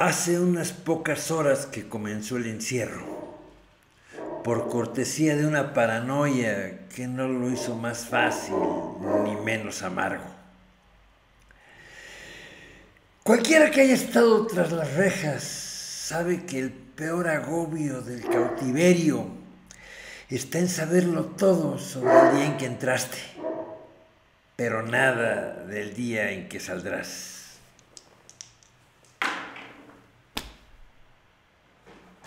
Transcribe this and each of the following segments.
Hace unas pocas horas que comenzó el encierro, por cortesía de una paranoia que no lo hizo más fácil ni menos amargo. Cualquiera que haya estado tras las rejas sabe que el peor agobio del cautiverio está en saberlo todo sobre el día en que entraste, pero nada del día en que saldrás.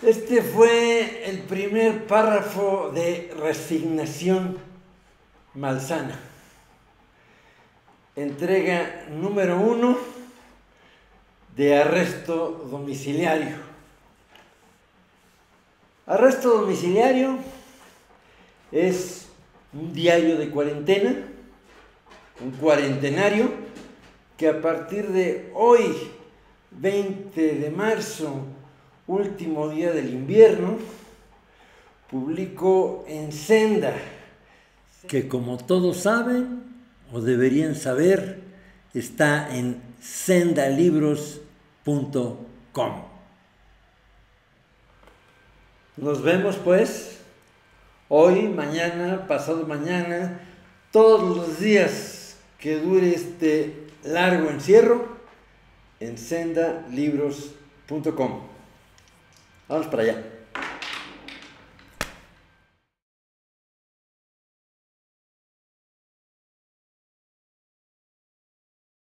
Este fue el primer párrafo de resignación malsana. Entrega número uno de arresto domiciliario. Arresto domiciliario es un diario de cuarentena, un cuarentenario, que a partir de hoy, 20 de marzo, último día del invierno, publicó en Senda, que como todos saben o deberían saber, está en sendalibros.com. Nos vemos pues hoy, mañana, pasado mañana, todos los días que dure este largo encierro en sendalibros.com. Vamos para allá.